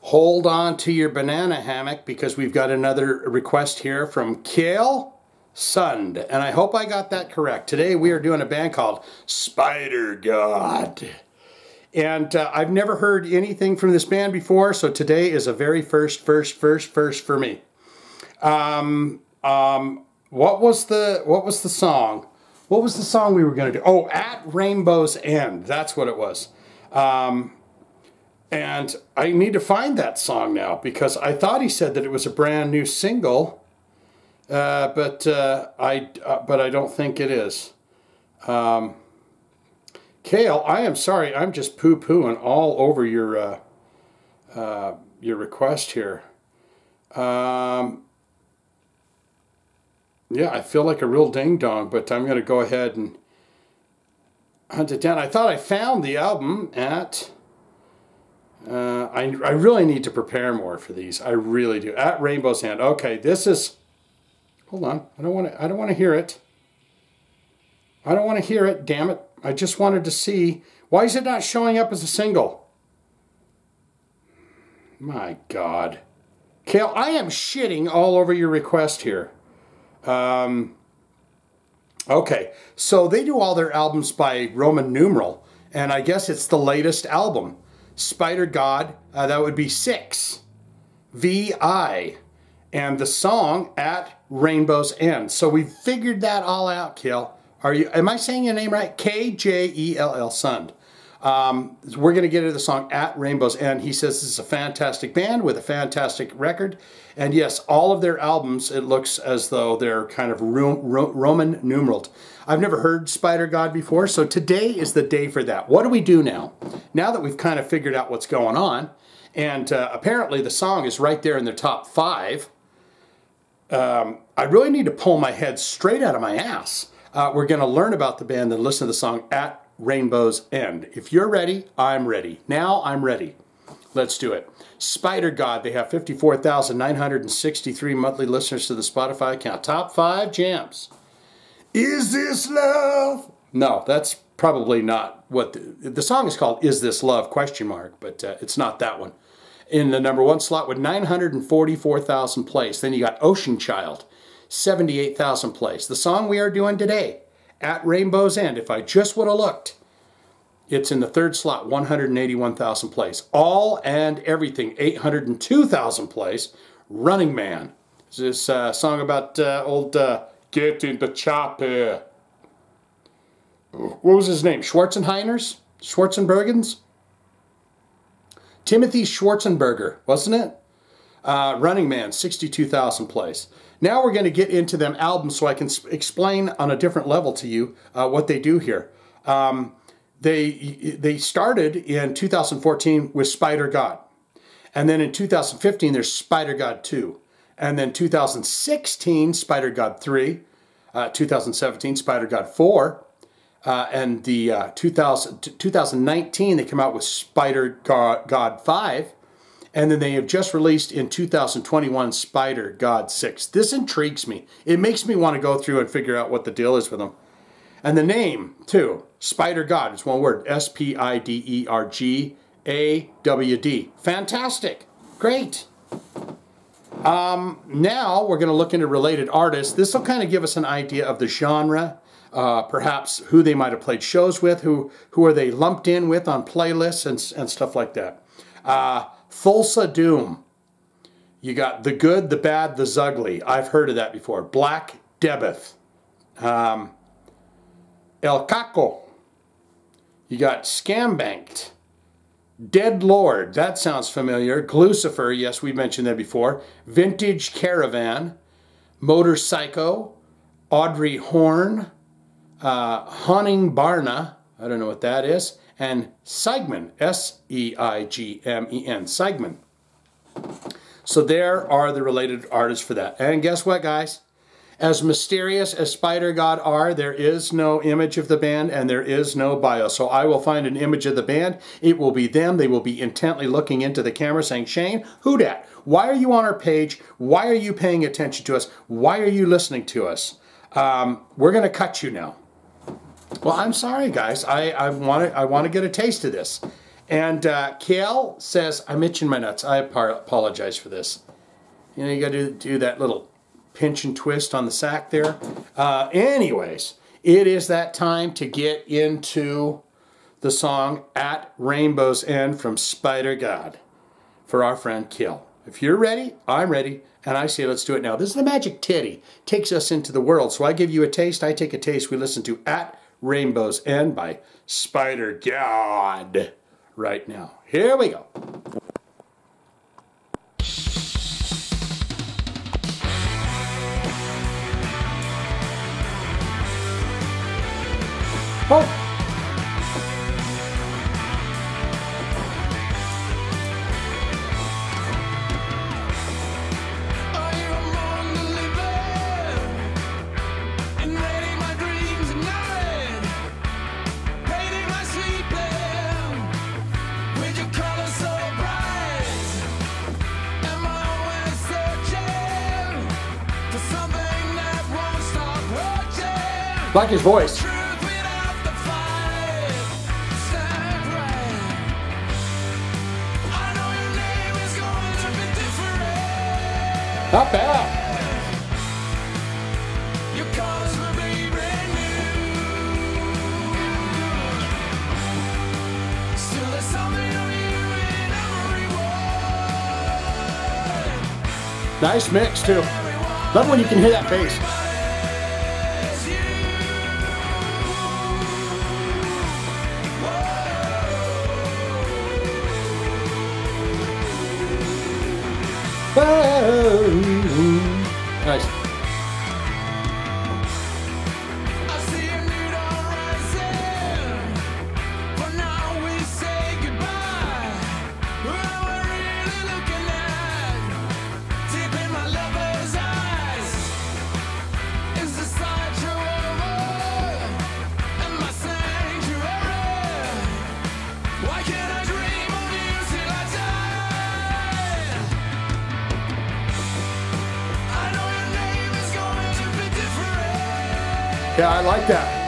hold on to your banana hammock because we've got another request here from Kale Sund. And I hope I got that correct. Today we are doing a band called Spidergawd. And uh, I've never heard anything from this band before, so today is a very first, first, first, first for me. Um, um, what was the what was the song? What was the song we were going to do? Oh, at Rainbow's End. That's what it was. Um, and I need to find that song now because I thought he said that it was a brand new single, uh, but uh, I uh, but I don't think it is. Um, Kale, I am sorry. I'm just poo pooing all over your uh, uh, your request here. Um, yeah, I feel like a real ding dong, but I'm going to go ahead and hunt it down. I thought I found the album at. Uh, I, I really need to prepare more for these. I really do. At Rainbow's Hand. Okay, this is. Hold on. I don't want to. I don't want to hear it. I don't want to hear it. Damn it! I just wanted to see. Why is it not showing up as a single? My God, Kale, I am shitting all over your request here. Um. Okay, so they do all their albums by Roman numeral, and I guess it's the latest album. Spidergawd, uh, that would be six. VI. And the song at Rainbow's End. So we figured that all out, Kill. Are you, am I saying your name right? K-J-E-L-L, Sund. Um, we're going to get into the song at Rainbow's End. He says this is a fantastic band with a fantastic record. And yes, all of their albums, it looks as though they're kind of Ro Ro Roman numeraled. I've never heard Spidergawd before, so today is the day for that. What do we do now? Now that we've kind of figured out what's going on, and uh, apparently the song is right there in the top five, um, I really need to pull my head straight out of my ass. Uh, we're going to learn about the band and listen to the song at Rainbow's End. If you're ready, I'm ready. Now I'm ready. Let's do it. Spidergawd, they have 54,963 monthly listeners to the Spotify account. Top five jams. Is this love? No, that's probably not what the, the song is called. Is this love? Question mark, but uh, it's not that one. In the number one slot with 944,000 plays. Then you got Ocean Child, 78,000 plays. The song we are doing today, at Rainbow's End, if I just would have looked, it's in the third slot, 181,000 plays. All and everything, 802,000 plays. Running Man. This is uh, song about uh, old uh, Get in the Chopper. What was his name? Schwarzenheimer's? Schwarzenbergens? Timothy Schwarzenberger, wasn't it? Uh, Running Man, 62,000 plays. Now we're going to get into them albums so I can explain on a different level to you uh, what they do here. Um, they, they started in 2014 with Spidergawd. And then in 2015, there's Spidergawd 2. And then 2016, Spidergawd 3. Uh, 2017, Spidergawd 4. Uh, and the uh, 2000, 2019, they come out with Spidergawd, God 5. And then they have just released in 2021 Spidergawd 6. This intrigues me. It makes me want to go through and figure out what the deal is with them. And the name, too, Spidergawd, it's one word S P I D E R G A W D. Fantastic. Great. Um, now we're going to look into related artists. This will kind of give us an idea of the genre, uh, perhaps who they might have played shows with, who, who are they lumped in with on playlists and, and stuff like that. Uh, Thulsa Doom. You got The Good, The Bad, The Zugly. I've heard of that before. Black Debbath. Um, El Caco. You got Skambankt. Dead Lord, that sounds familiar. Gluecifer, yes, we mentioned that before. Vintage Caravan. Motorpsycho. Audrey Horne. Uh, Honningbarna. I don't know what that is and Seigmen, S-E-I-G-M-E-N, Seigmen. So there are the related artists for that. And guess what, guys? As mysterious as Spidergawd are, there is no image of the band and there is no bio. So I will find an image of the band. It will be them. They will be intently looking into the camera saying, Shane, who dat? Why are you on our page? Why are you paying attention to us? Why are you listening to us? Um, we're going to cut you now. Well, I'm sorry, guys. I, I want to I want to get a taste of this, And uh, Kale says, I'm itching my nuts. I apologize for this. You know, you got to do that little pinch and twist on the sack there. Uh, anyways, it is that time to get into the song At Rainbow's End from Spidergawd for our friend Kill. If you're ready, I'm ready, and I say let's do it now. This is the Magic Teddy, takes us into the world. So I give you a taste, I take a taste. We listen to At Rainbow's End by Spidergawd right now. Here we go. Oh! Like his voice. Not bad. Nice mix too. Love when you can hear that bass. Nice. Yeah, I like that.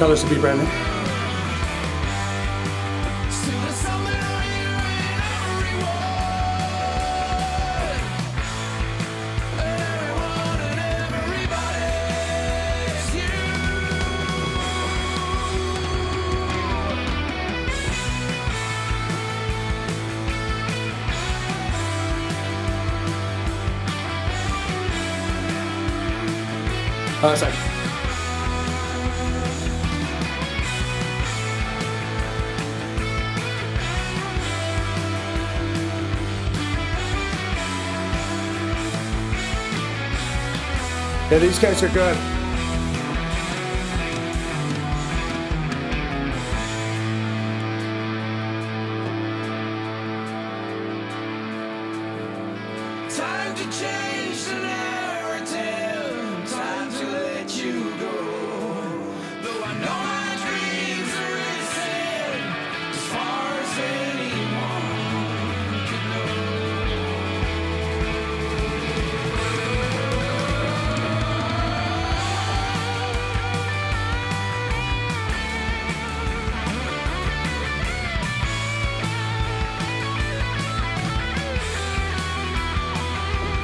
Colors will be brand new. Uh, sorry. Yeah, these guys are good. Time to change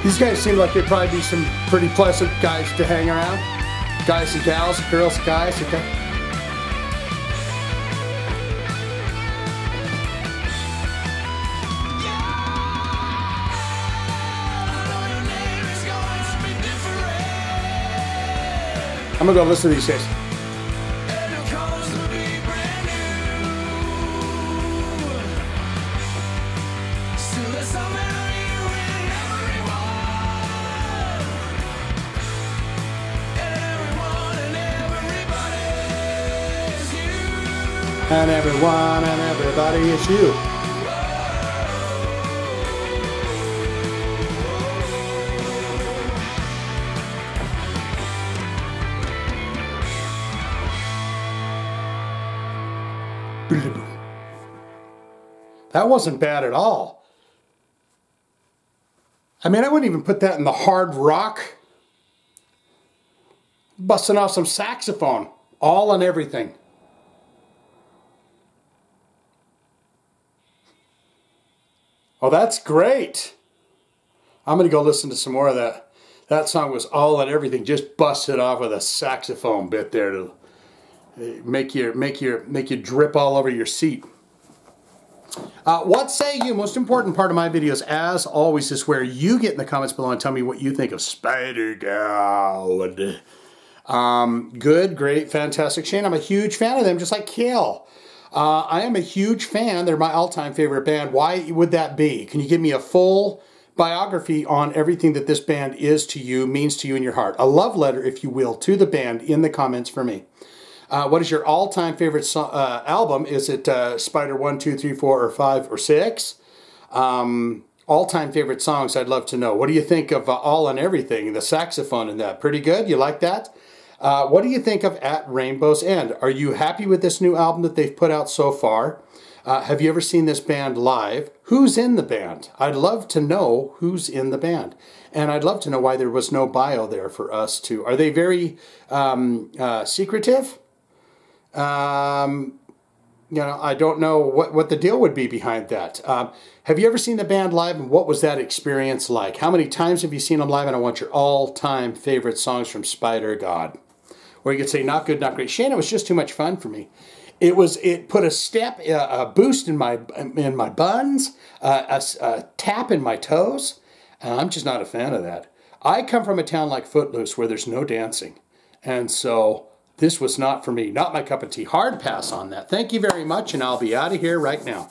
These guys seem like they'd probably be some pretty pleasant guys to hang around. Guys and gals, girls and guys, okay? I'm gonna go listen to these guys. And everyone and everybody is you. That wasn't bad at all. I mean, I wouldn't even put that in the hard rock. Busting out some saxophone. All and everything. Oh, that's great. I'm going to go listen to some more of that. That song was all and everything, just busted off with a saxophone bit there to uh, make you make your make you drip all over your seat. Uh, what say you? Most important part of my videos, as always, is where you get in the comments below and tell me what you think of Spidergawd. Um, good, great, fantastic. Shane, I'm a huge fan of them, just like Kill. Uh, I am a huge fan. They're my all-time favorite band. Why would that be? Can you give me a full biography on everything that this band is to you, means to you in your heart? A love letter, if you will, to the band in the comments for me. Uh, what is your all-time favorite so- uh, album? Is it uh, Spider 1, 2, 3, 4, or 5, or 6? Um, all-time favorite songs, I'd love to know. What do you think of uh, All and Everything, the saxophone in that? Pretty good? You like that? Uh, what do you think of At Rainbow's End? Are you happy with this new album that they've put out so far? Uh, have you ever seen this band live? Who's in the band? I'd love to know who's in the band. And I'd love to know why there was no bio there for us to. Are they very um, uh, secretive? Um, you know, I don't know what, what the deal would be behind that. Um, have you ever seen the band live and what was that experience like? How many times have you seen them live? And I want your all time favorite songs from Spidergawd. Or you could say, not good, not great. Shannon was just too much fun for me. It was. It put a step, a, a boost in my in my buns, uh, a, a tap in my toes, and I'm just not a fan of that. I come from a town like Footloose where there's no dancing, and so this was not for me. Not my cup of tea. Hard pass on that. Thank you very much, and I'll be out of here right now.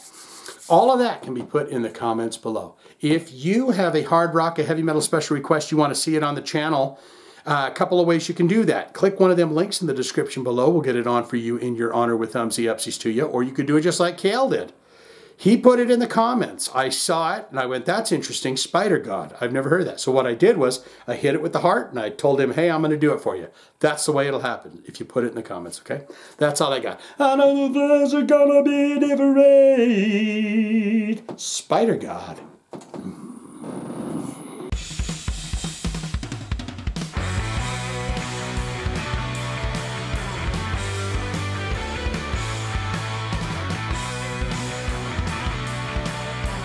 All of that can be put in the comments below. If you have a hard rock, a heavy metal special request, you want to see it on the channel, uh, a couple of ways you can do that. Click one of them links in the description below. We'll get it on for you in your honor with thumbsy upsies to you. Or you could do it just like Kale did. He put it in the comments. I saw it and I went, that's interesting. Spidergawd. I've never heard that. So what I did was I hit it with the heart and I told him, hey, I'm going to do it for you. That's the way it'll happen if you put it in the comments, okay? That's all I got. I know the are going to be different. Spidergawd.